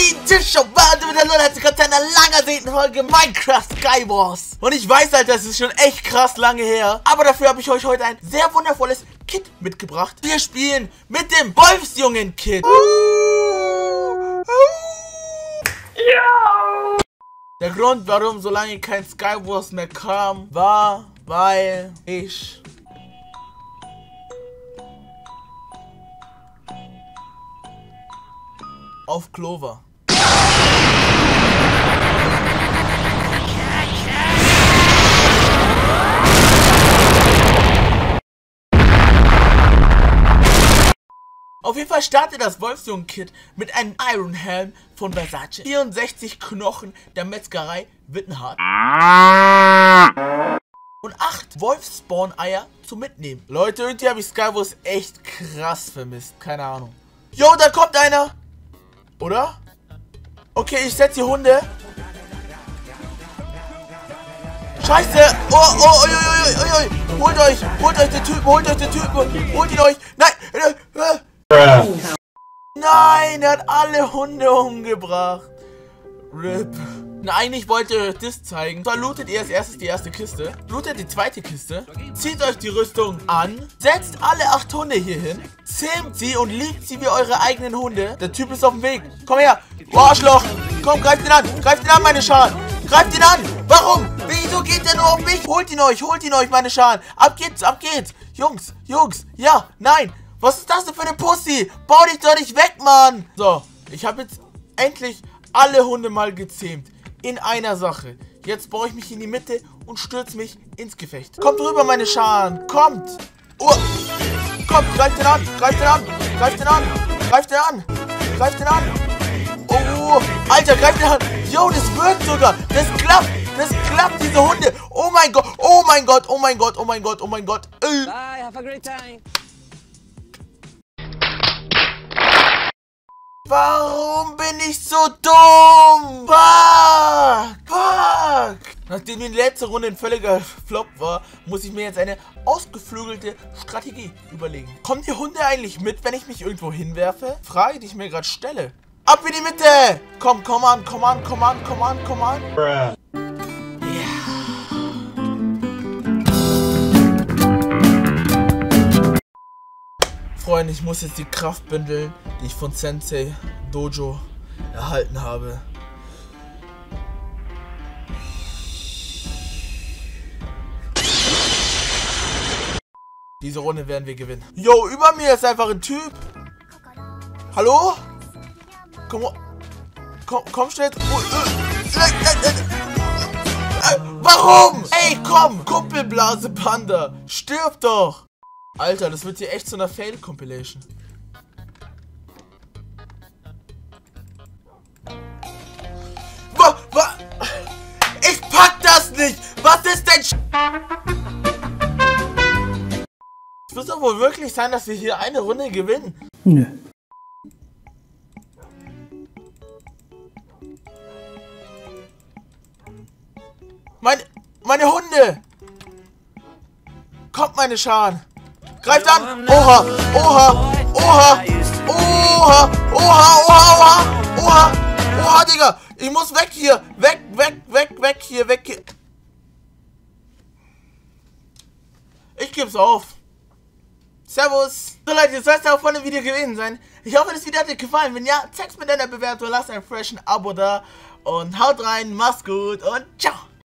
Schon warte mit der Leute, herzlich willkommen zu einer lang ersehnten Folge Minecraft Skywars. Und ich weiß, Alter, das ist schon echt krass lange her. Aber dafür habe ich euch heute ein sehr wundervolles Kit mitgebracht. Wir spielen mit dem Wolfsjungen-Kit. Der Grund, warum so lange kein Skywars mehr kam, war, weil ich auf Clover. Auf jeden Fall startet das Wolfsjungen-Kit mit einem Iron Helm von Versace. 64 Knochen der Metzgerei Wittenhardt. Und 8 Wolfspawn-Eier zum Mitnehmen. Leute, irgendwie habe ich Skywars echt krass vermisst. Keine Ahnung. Jo, da kommt einer. Oder? Okay, ich setze die Hunde. Scheiße! Oh, oh, oi, oi, oi, oi. Holt euch! Holt euch den Typen! Holt euch den Typen! Holt ihn euch! Nein! Äh, Nein! Er hat alle Hunde umgebracht! RIP. Nein, ich wollte das zeigen. Zwar lootet ihr als erstes die erste Kiste, lootet die zweite Kiste, zieht euch die Rüstung an, setzt alle acht Hunde hier hin, zähmt sie und liegt sie wie eure eigenen Hunde. Der Typ ist auf dem Weg. Komm her. Oh, Arschloch. Komm, greift ihn an. Greift ihn an, meine Schalen. Greift ihn an. Warum? Wieso geht der nur auf mich? Holt ihn euch, holt ihn euch, meine Schalen. Ab geht's, ab geht's. Jungs, Jungs. Ja, nein. Was ist das denn für eine Pussy? Bau dich doch nicht weg, Mann. So, ich habe jetzt endlich alle Hunde mal gezähmt in einer Sache. Jetzt baue ich mich in die Mitte und stürze mich ins Gefecht. Kommt rüber, meine Scharen. Kommt. Oh. Kommt, greift den an. Greift den an. Greift den an. Greift den an. Greift den an. Oh, Alter, greift den an. Yo, das wirkt sogar. Das klappt. Das klappt, diese Hunde. Oh mein Gott. Oh mein Gott. Oh mein Gott. Oh mein Gott. Oh mein Gott. Äh. Bye, have a great time. Warum bin ich so dumm? Fuck! Fuck! Nachdem die letzte Runde ein völliger Flop war, muss ich mir jetzt eine ausgeflügelte Strategie überlegen. Kommen die Hunde eigentlich mit, wenn ich mich irgendwo hinwerfe? Frage, die ich mir gerade stelle. Ab in die Mitte! Komm, komm an, komm an, komm an, komm an, komm an. Ja. Freunde, ich muss jetzt die Kraft bündeln, die ich von Sensei Dojo erhalten habe. Diese Runde werden wir gewinnen. Yo, über mir ist einfach ein Typ. Hallo? Komm, komm, komm schnell. Oh, äh, warum? Ey, komm, Kuppelblase Panda. Stirb doch. Alter, das wird hier echt zu einer Fail-Compilation. Ich pack das nicht! Was ist denn Sch Es wird doch wohl wirklich sein, dass wir hier eine Runde gewinnen. Nö. Meine, meine Hunde! Kommt, meine Scharen! Greift an! Oha! Oha! Oha! Oha! Oha! Oha! Oha! Oha! Oha, Digga! Ich muss weg hier! Weg, weg, weg, weg hier, weg hier! Ich geb's auf. Servus. So Leute, das soll es auch von dem Video gewesen sein. Ich hoffe, das Video hat dir gefallen. Wenn ja, zeig's mir deiner Bewertung, lass ein freshen Abo da. Und haut rein, mach's gut und ciao.